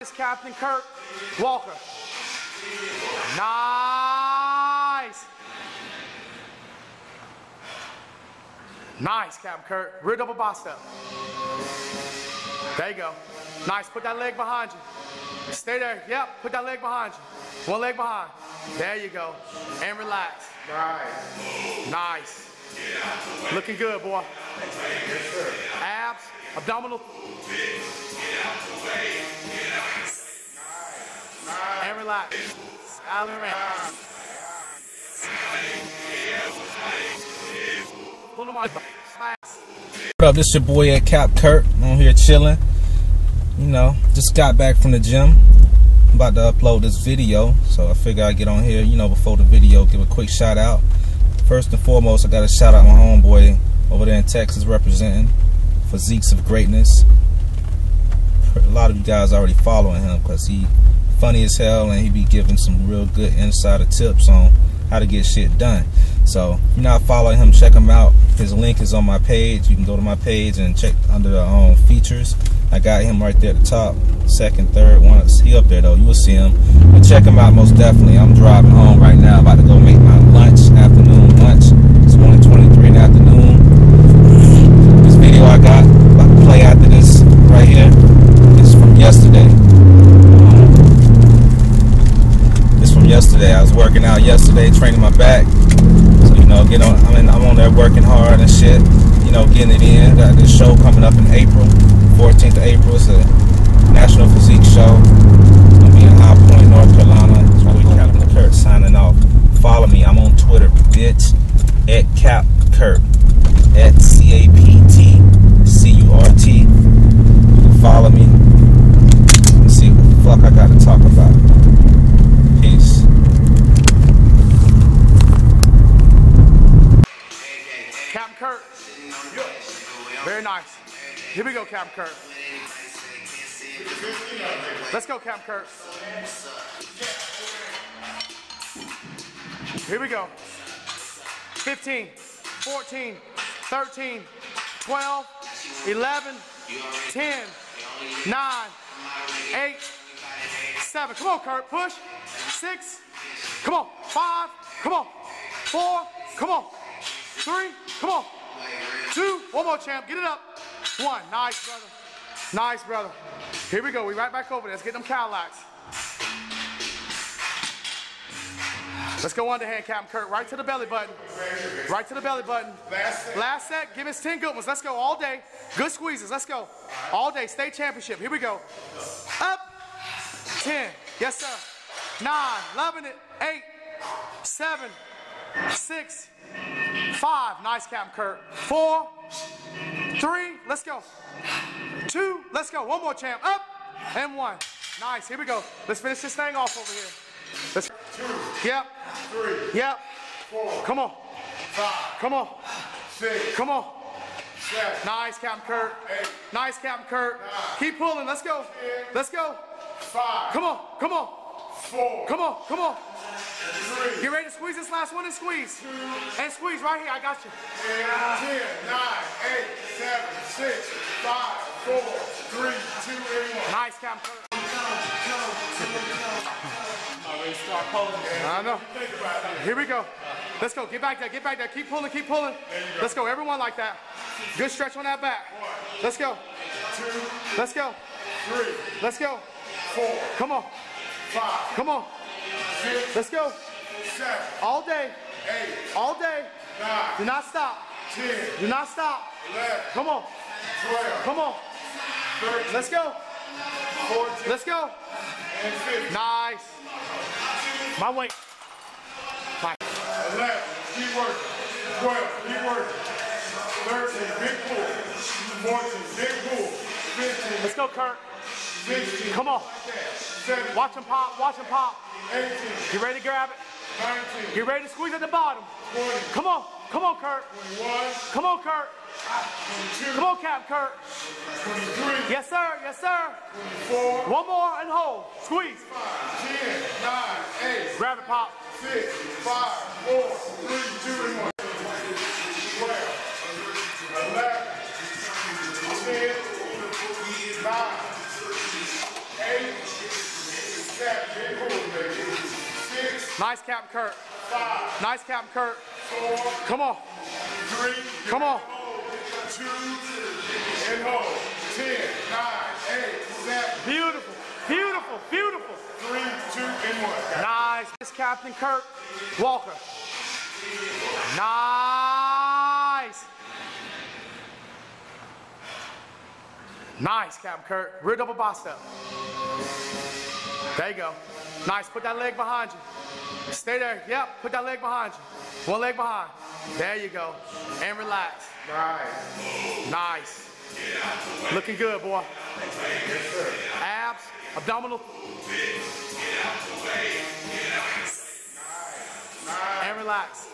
is Captain Curt Walker. Nice. Nice, Captain Curt. Rear double bicep. There you go. Nice. Put that leg behind you. Stay there. Yep. Put that leg behind you. One leg behind. There you go. And relax. Nice. Nice. Looking good, boy. Abs, abdominal. And relax. Out and around. Pull them out. What up? This your boy at Cap Curt. I'm here chilling. You know, just got back from the gym. I'm about to upload this video, so I figure I'd get on here. You know, before the video, give a quick shout out. First and foremost, I got to shout out my homeboy over there in Texas representing Physiques of Greatness. A lot of you guys already following him because he funny as hell and he be giving some real good insider tips on how to get shit done. So if you're not following him, check him out. His link is on my page. You can go to my page and check under the um, features. I got him right there at the top, second, third one. He up there though. You will see him. But check him out most definitely. I'm driving home right now, about to go make my lunch, afternoon lunch. It's 1:23 in the afternoon. This video I got about to play after this right here is from yesterday. It's from yesterday. I was working out yesterday, training my back. So you know, get on. I mean, I'm on there working hard and shit. You know, getting it in. Got this show coming up in April, 14th of April. It's a national physique show. It's gonna be in High Point, North Carolina. It's gonna Captain Curt signing off. Follow me. I'm on Twitter, bitch. At Cap Curt. At C A P go, Captain Curt. Let's go, Captain Curt. Here we go. 15, 14, 13, 12, 11, 10, 9, 8, 7. Come on, Curt. Push. 6. Come on. 5. Come on. 4. Come on. Three. Come on. Two. One more, champ. Get it up. One. Nice, brother. Nice, brother. Here we go. We right back over there. Let's get them Cadillacs. Let's go underhand, Captain Curt. Right to the belly button. Right to the belly button. Last set. Last set. Give us 10 good ones. Let's go all day. Good squeezes. Let's go. All day. State championship. Here we go. Up. 10. Yes, sir. 9. Loving it. 8. 7. 6. 5. Nice, Captain Curt. 4. 3. Let's go. 2. Let's go. One more, champ. Up. And 1. Nice. Here we go. Let's finish this thing off over here. Let's. Yep. Three. Yep. Four. Come on. Five. Come on. Six. Come on. Seven. Nice, Captain Curt. Eight. Nice, Captain Curt. Keep pulling. Let's go. Let's go. Five. Come on. Come on. Four. Come on. Come on. Three. Get ready to squeeze this last one and squeeze. And squeeze right here. I got you. Ten. Nine. Eight. Six. Five. Four. Three. Two. And one. Nice, Curt. I know. Here we go. Let's go. Get back there. Get back there. Keep pulling. Keep pulling. Let's go. Everyone like that. Good stretch on that back. Let's go. Two. Let's go. Three. Let's go. Four. Come on. Five. Come on. Six. Let's go. Seven. All day. Eight. All day. Do not stop. Ten. Do not stop. Eleven. Come on. Come on. Let's go. Let's go. Nice. My weight. Nice. Eleven. Keep working. Twelve. Keep working. Thirteen. Big pull. Fourteen. Big pull. Fifteen. Let's go, Curt. Sixteen. Come on. Watch him pop. Watch him pop. Eighteen. Get ready to grab it. Get ready to squeeze at the bottom. 40, come on. Come on, Curt. come on, Curt. come on, Cap, Curt. Yes, sir. Yes, sir. 24. One more and hold. Squeeze. 10, 9, 8. Grab it, Pop. 6, 5, 4, 3, 2, and 1. 12, 11, 10, 9, Nice, cap, Curt. five, Nice, Captain Curt. four, Come on. three, Come on. two, and hold. Ten, nine, eight, seven, Beautiful. Beautiful. Beautiful. three, two, and one. Nice. This Captain Curt Walker. Nice. Nice, Captain Curt. Rear double bicep. There you go. Nice. Put that leg behind you. Stay there. Yep. Put that leg behind you. One leg behind. There you go. And relax. Nice. Nice. Looking good, boy. Abs, abdominal. And relax.